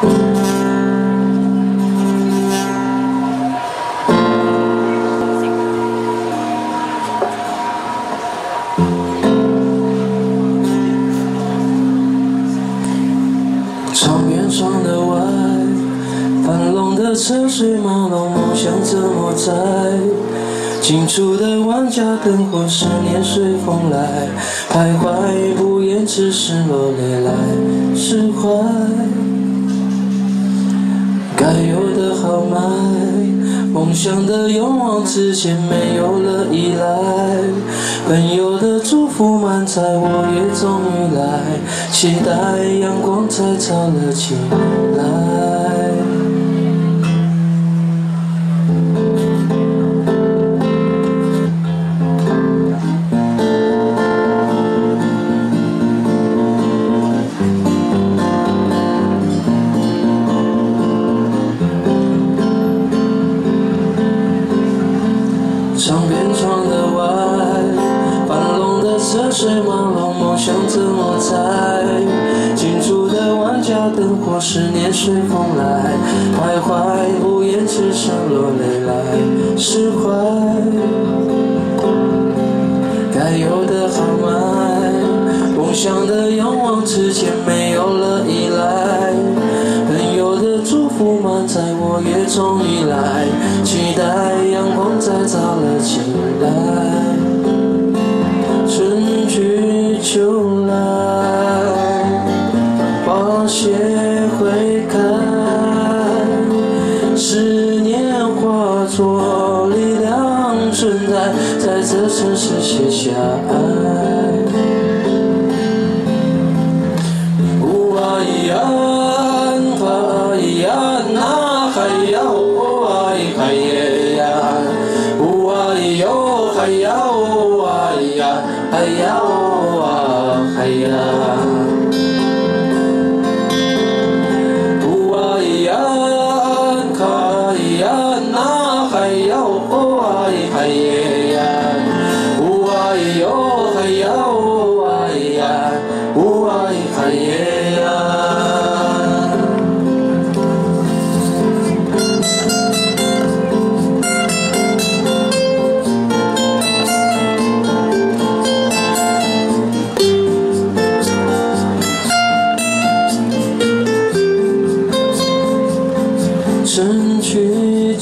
窗边窗的外，繁荣的车水马龙，梦想怎么在？近处的万家灯火，思念随风来，徘徊不言，只是落泪来释怀。梦想的勇往直前，没有了依赖。朋友的祝福满载，我也终于来，期待阳光再照了起来。车水马龙，梦想怎么在？近处的万家灯火，思念随风来，徘徊不言，只剩落泪来释怀。该有的豪迈，梦想的勇往直前，没有了依赖。朋友的祝福满载，我也终于来，期待阳光再照了起来。花谢会开，思念化作力量存在，在这城市写下爱。呜啊咿呀，啊咿呀，那嗨呀哦啊咿嗨耶呀，呜啊咿哟嗨呀哦啊咿呀，嗨呀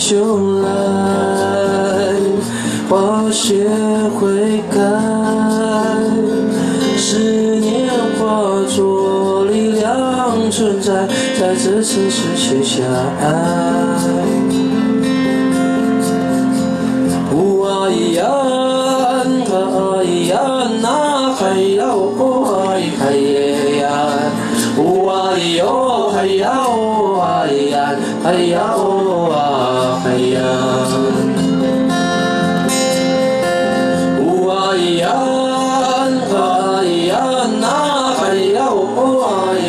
就来，花谢会开，思念化作力量存在，在这城市写下爱。呜啊咿哟嗨呀哦啊咿呀，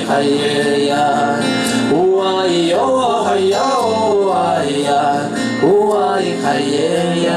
嗨呀哦啊